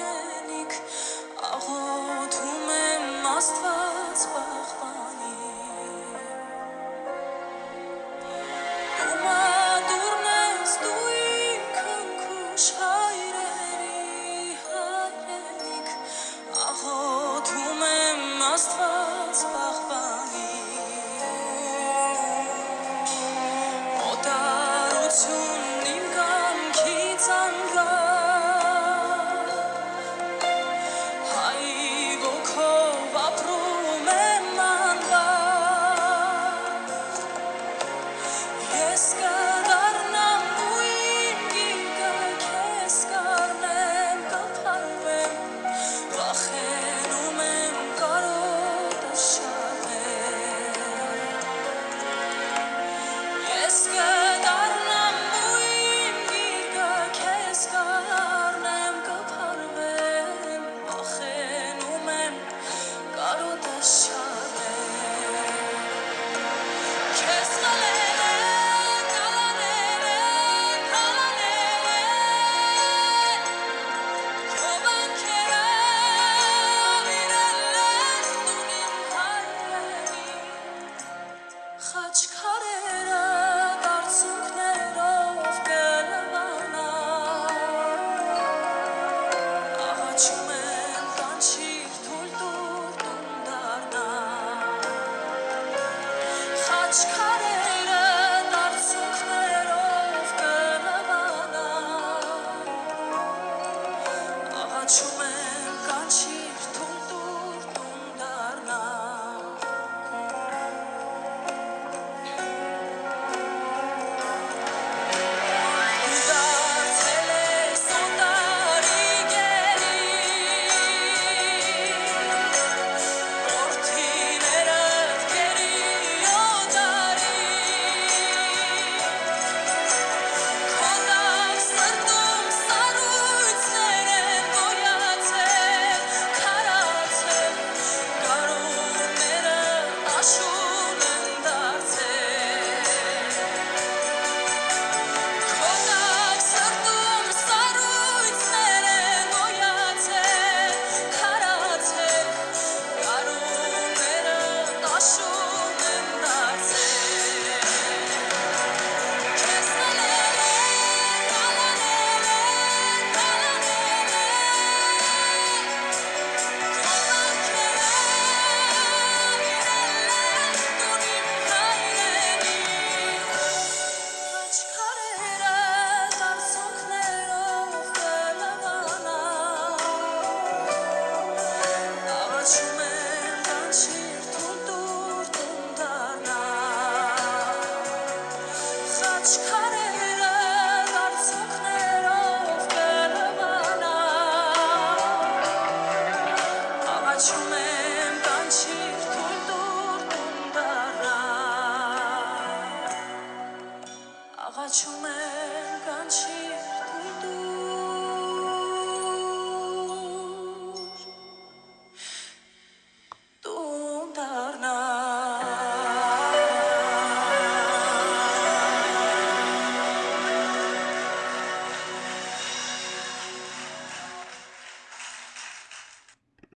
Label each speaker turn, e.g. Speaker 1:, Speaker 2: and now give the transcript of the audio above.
Speaker 1: հայրենիք աղոթում եմ աստված պահպանի